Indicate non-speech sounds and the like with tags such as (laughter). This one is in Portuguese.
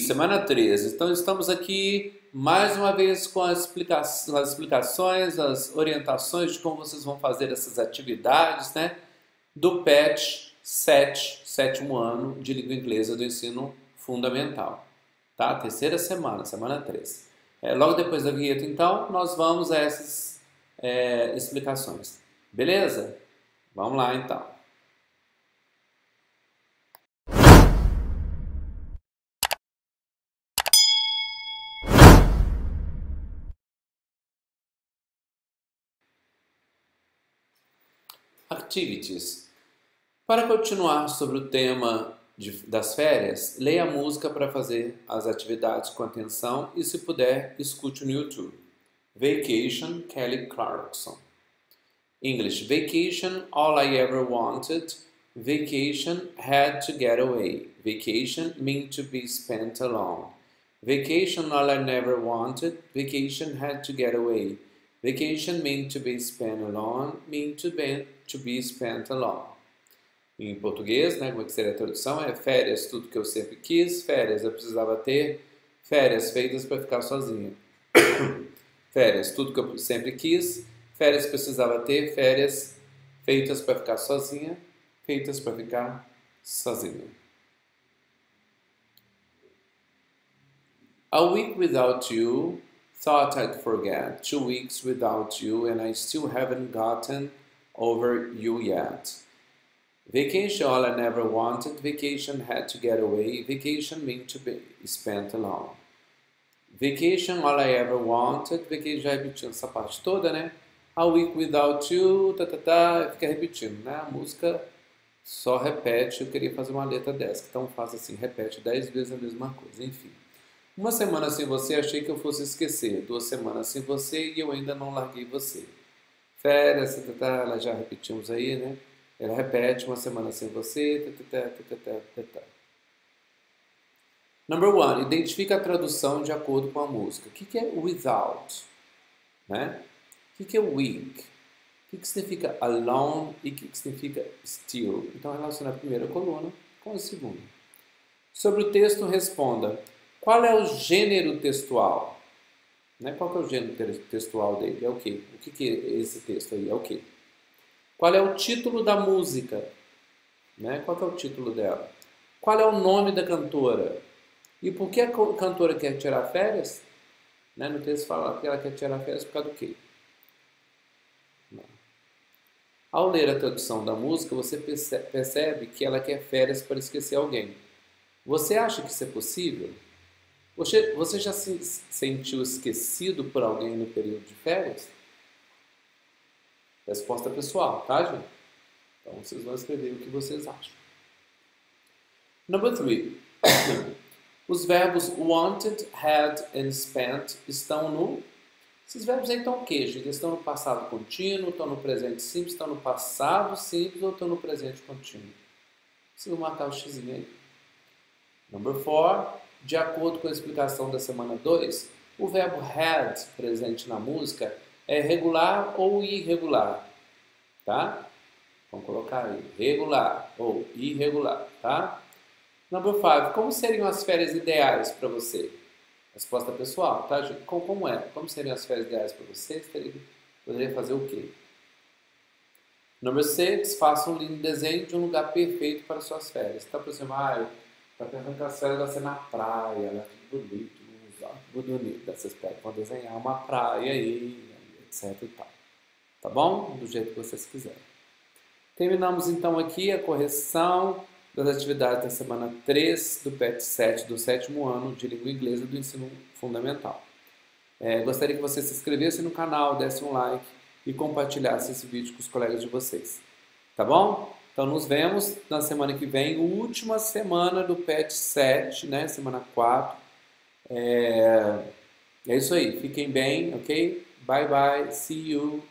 semana 13. Então estamos aqui mais uma vez com as, explica as explicações, as orientações de como vocês vão fazer essas atividades, né? Do PET 7, sétimo ano de língua inglesa do ensino fundamental. Tá? Terceira semana, semana 13. É, logo depois da vinheta, então, nós vamos a essas é, explicações. Beleza? Vamos lá, então. Activities. Para continuar sobre o tema de, das férias, leia a música para fazer as atividades com atenção e, se puder, escute no YouTube. Vacation, Kelly Clarkson. English. Vacation, all I ever wanted. Vacation, had to get away. Vacation, mean to be spent alone. Vacation, all I never wanted. Vacation, had to get away. Vacation mean to be spent alone, mean to be, to be spent alone. Em português, né, como é que seria a tradução? É férias, tudo que eu sempre quis, férias eu precisava ter, férias feitas para ficar sozinho. (coughs) férias, tudo que eu sempre quis, férias precisava ter, férias feitas para ficar sozinha, feitas para ficar sozinho. A week without you Thought I'd forget. Two weeks without you and I still haven't gotten over you yet. Vacation all I never wanted. Vacation had to get away. Vacation meant to be spent alone. Vacation all I ever wanted. Vacation já repetindo essa parte toda, né? A week without you, tá, tá, tá, fica repetindo, né? A música só repete. Eu queria fazer uma letra dessa, então faz assim, repete dez vezes a mesma coisa, enfim. Uma semana sem você, achei que eu fosse esquecer. Duas semanas sem você e eu ainda não larguei você. Férias, tá, tá, ela já repetimos aí, né? Ela repete uma semana sem você. Tá, tá, tá, tá, tá, tá. Number one, identifica a tradução de acordo com a música. O que, que é without? Né? O que, que é weak? O que, que significa alone e o que, que significa still? Então, relaciona a primeira coluna com a segunda. Sobre o texto, responda. Qual é o gênero textual? Né? Qual é o gênero textual dele? É o quê? O que, que é esse texto aí? É o quê? Qual é o título da música? Né? Qual é o título dela? Qual é o nome da cantora? E por que a cantora quer tirar férias? Né? No texto fala que ela quer tirar férias por causa do quê? Ao ler a tradução da música, você percebe que ela quer férias para esquecer alguém. Você acha que isso é possível? Você, você já se sentiu esquecido por alguém no período de férias? Resposta pessoal, tá, gente? Então vocês vão escrever o que vocês acham. Number three. (coughs) Os verbos wanted, had and spent estão no. Esses verbos aí estão o quê, gente? Eles estão no passado contínuo, estão no presente simples, estão no passado simples ou estão no presente contínuo? Vai marcar o x aí. Number four. De acordo com a explicação da semana 2, o verbo had presente na música é regular ou irregular, tá? Vamos colocar aí, regular ou irregular, tá? Number 5, como seriam as férias ideais para você? Resposta pessoal, tá, gente? Como é? Como seriam as férias ideais para você? Você poderia fazer o quê? Number 6, faça um lindo desenho de um lugar perfeito para suas férias. Tá, por exemplo, ah, eu Pensando que as férias vai ser na praia, né? Tudo bonito, tudo bonito. Vocês podem desenhar uma praia aí, etc e tal. Tá bom? Do jeito que vocês quiserem. Terminamos então aqui a correção das atividades da semana 3 do PET 7 do sétimo ano de língua inglesa do ensino fundamental. É, gostaria que você se inscrevesse no canal, desse um like e compartilhasse esse vídeo com os colegas de vocês. Tá bom? Então nos vemos na semana que vem, última semana do PET 7, né? Semana 4. É, é isso aí. Fiquem bem, ok? Bye bye. See you.